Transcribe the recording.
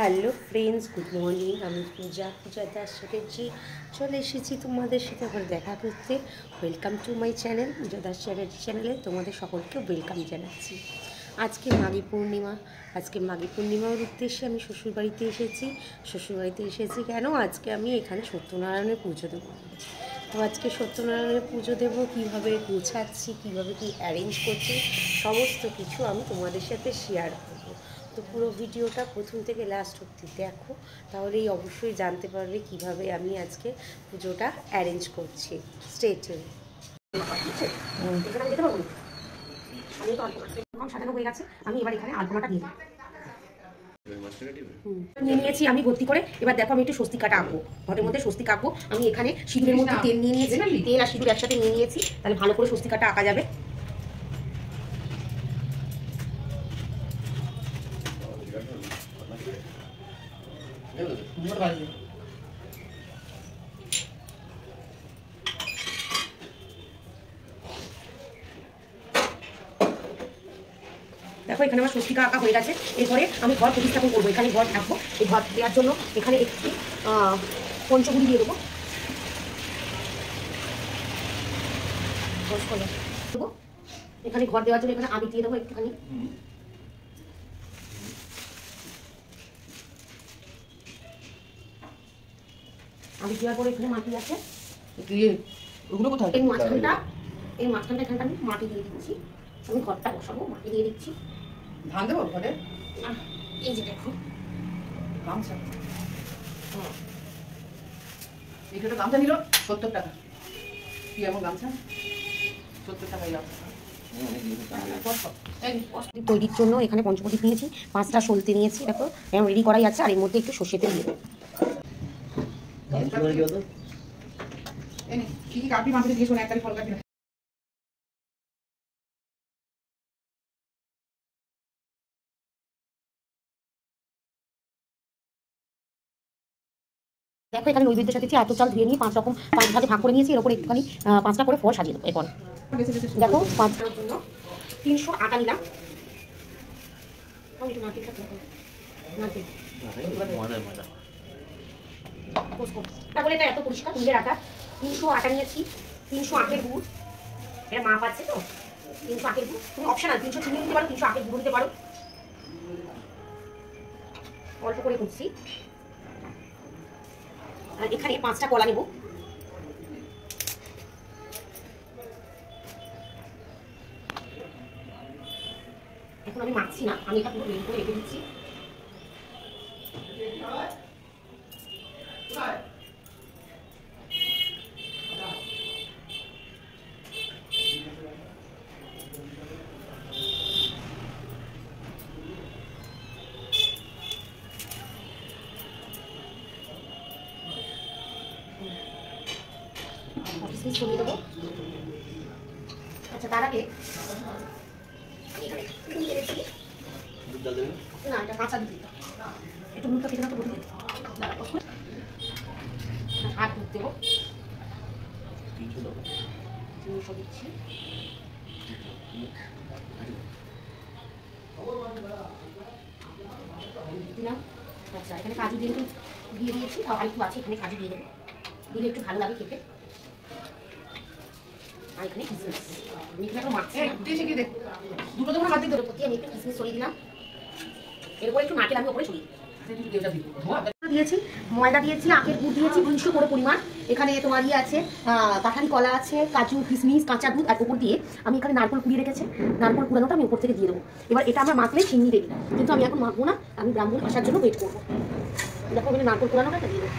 Hello friends, good morning. আমি পূজা পূজা দাস চ্যাটার্জি। চলে এসেছি তোমাদের সাথে আবার দেখা করতে। Welcome to my channel Puja Das Chatterjee চ্যানেলে তোমাদের সকলকে ওয়েলকাম জানাচ্ছি। আজকে মাঘী পূর্ণিমা, আজকে মাঘী পূর্ণিমার উদ্দেশ্যে আমি শ্বশুরবাড়িতে এসেছি। শ্বশুরবাড়িতে এসেছি কেন? আজকে আমি এখানে সত্যনারায়ণের পুজো দেবো। তো আজকে সত্যনারায়ণের পুজো দেবো, কীভাবে গোছাচ্ছি, কীভাবে কী অ্যারেঞ্জ করছি, সমস্ত কিছু আমি তোমাদের সাথে শেয়ার করব। তো পুরো ভিডিওটা প্রথম থেকে লাস্ট অবধি দেখো। তাহলেই অবশ্যই জানতে পারবে কীভাবে আমি আজকে পুজোটা অ্যারেঞ্জ করছি। স্টেট সাজানো হয়ে গেছে আমি এবার এখানে আলপনাটা দিয়ে নিয়ে নিয়েছি আমি ভর্তি করে। এবার দেখো আমি একটু স্বস্তিকাটা আঁকবো। ঘরের মধ্যে স্বস্তিক আঁকবো আমি এখানে সিঁদুরের মধ্যে তেল নিয়ে নিয়েছি। তেল আর সিঁদুর একসাথে নিয়ে নিয়েছি। তাহলে ভালো করে স্বস্তিকাটা আঁকা যাবে। দেখো, এখানে আমার স্বস্তিকা আঁকা হয়ে গেছে। এরপরে আমি ঘর প্রতিস্থাপন করব। এখানে ঘর থাকব। এই ঘর দেওয়ার জন্য এখানে একটি পঞ্চগুড়ি দিয়ে দেবো। এখানে ঘর দেওয়ার জন্য এখানে আমি দিয়ে দেবো একটুখানি। আবি দেওয়ার পরে এখানে মাটি আছে? ওগুলো কোথায়? এই মাঝখানটা এই মাঝখানটা এখানটা আমি মাটি দিয়ে দিচ্ছি। আমি ঘরটা বসাবো মাটি দিয়ে দিচ্ছি। ধান দেবো ঘরে? এই যে দেখো। গামছা। হ্যাঁ। গামছা নিল সত্তর টাকা। কি এমন গামছা? সত্তর টাকা এই গামছা। তৈরির জন্য এখানে পঞ্চপতি নিয়েছি পাঁচটা সলতে নিয়েছি দেখো। এরকম রেডি করাই আছে আর এর মধ্যে একটু সর্ষে তেল দিয়ে দেবো। এই নে, কি কি কাটবি মাঝে দিয়ে শোনা এক তারিখ ফল কাটবি দেখো এখানে নৈবেদ্য সাথে এত চাল ধুয়ে নিয়ে পাঁচ রকম পাঁচ ভাগে ভাগ করে নিয়েছি এর উপরে একটুখানি পাঁচটা করে ফল সাজিয়ে দেবো এরপর দেখো জন্য তিনশো আটা নিলাম। নারকেল। করো। এটা এত পরিষ্কার তুলের আটা তিনশো আটা নিয়েছি, তিনশো আটের গুড়। এটা মাপ আছে তো? তিনশো আটের গুড়। তুমি অপশনাল তিনশো চিনি দিতে পারো, তিনশো আটের গুঁড়ো দিতে পারো। অল্প করে করছি আর এখানে পাঁচটা কলা নেব। এখন আমি মাখছি না, আমি এটা পুরো রেডি করে রেখে দিচ্ছি। কিসমিস ছড়িয়ে দেবো। আচ্ছা তার আগে। না এটা কাঁচা দুধ। দিতে। একটু নুনটা কেটে তো বলে হাত দুধ দেবো। তিনশো দিচ্ছি। দিলাম। আচ্ছা এখানে কাজু দিয়ে দিয়ে দিয়েছি আর একটু আছে এখানে কাজু দিয়ে দেবো। দিলে একটু ভালো লাগে খেতে আর এখানে কিসমিস আমি এখানে একটু মাখছি এই, না। তুই শিখিয়ে দে। আমি একটু কিসমিস ছড়িয়ে এরপর একটু নারকেল আমি ওপরে দিয়েছি, ময়দা দিয়েছি, আখের গুড় দিয়েছি দুইশো করে পরিমাণ। এখানে তোমার ইয়ে আছে কাঁঠালি কলা আছে, কাজু, কিশমিশ, কাঁচা দুধ আর উপর দিয়ে আমি এখানে নারকল কুড়িয়ে রেখেছি। নারকল কুড়ানোটা আমি উপর থেকে দিয়ে দেবো। এবার এটা আমার মাখলে চিনি দেবি। কিন্তু আমি এখন মাখবো না, আমি ব্রাহ্মণ আসার জন্য ওয়েট করব। দেখো এখানে নারকল কুড়ানোটা দিয়ে দেবো।